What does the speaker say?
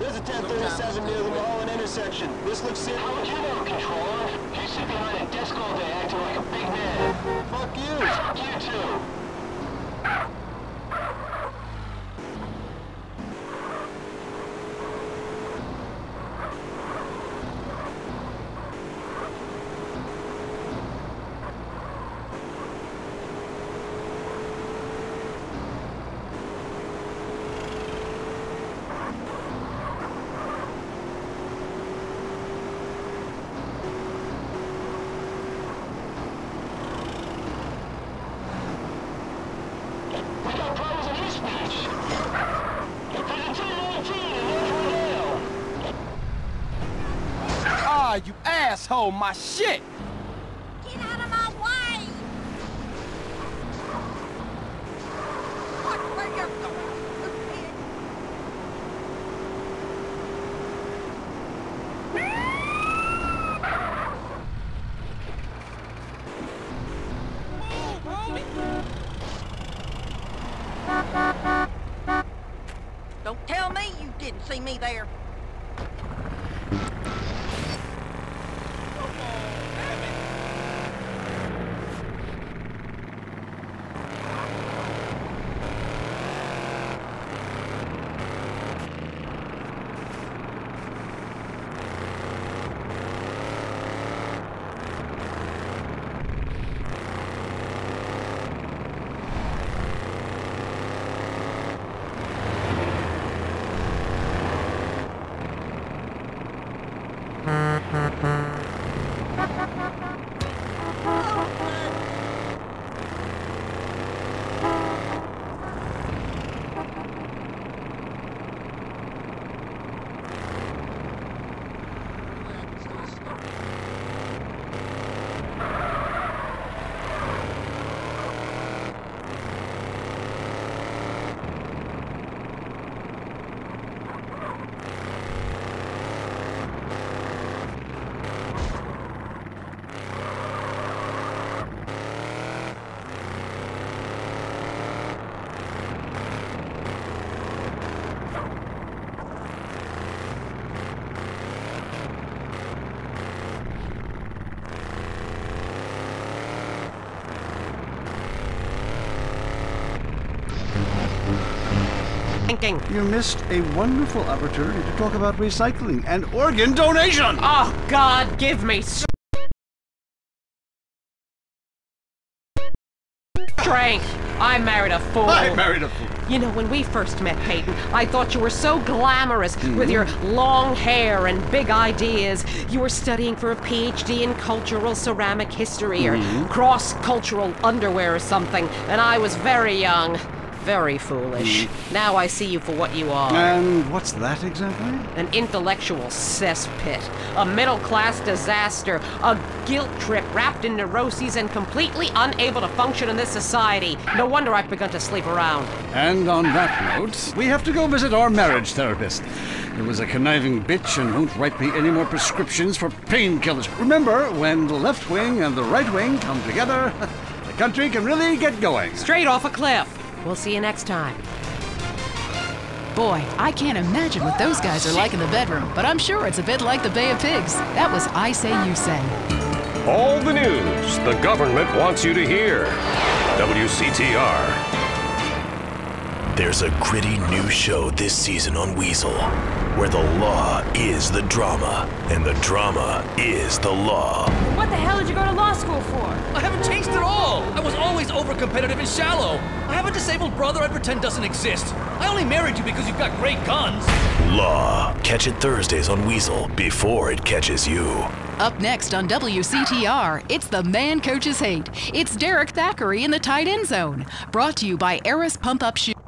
There's a 1037 near the Mulholland intersection. This looks serious. How would you know, Controller? You sit behind a desk all day acting like a big man. Fuck you. Fuck you too. We got problems in East Beach. There's a 1019 in North Rodeo. You asshole, my shit! Get out of my way! Don't tell me you didn't see me there. Thinking. You missed a wonderful opportunity to talk about recycling and organ donation. Oh, God, give me strength. I married a fool. I married a fool. You know, when we first met, Peyton, I thought you were so glamorous with mm-hmm. your long hair and big ideas. You were studying for a PhD in cultural ceramic history or mm-hmm. cross cultural underwear or something, and I was very young. Very foolish. Hmm. Now I see you for what you are. And what's that exactly? An intellectual cesspit, a middle class disaster, a guilt trip wrapped in neuroses and completely unable to function in this society. No wonder I've begun to sleep around. And on that note, we have to go visit our marriage therapist. It was a conniving bitch and won't write me any more prescriptions for painkillers. Remember, when the left wing and the right wing come together, the country can really get going. Straight off a cliff. We'll see you next time. Boy, I can't imagine what those guys are like in the bedroom, but I'm sure it's a bit like the Bay of Pigs. That was I Say You Say. All the news the government wants you to hear. WCTR. There's a gritty new show this season on Weazel where the law is the drama and the drama is the law. What the hell did you go to law school for? I haven't changed at all. I was always over competitive and shallow. I have a disabled brother I pretend doesn't exist. I only married you because you've got great guns. Law. Catch it Thursdays on Weazel before it catches you. Up next on WCTR, it's the Man Coaches Hate. It's Derek Thackeray in the tight end zone. Brought to you by Eris Pump Up Shoes.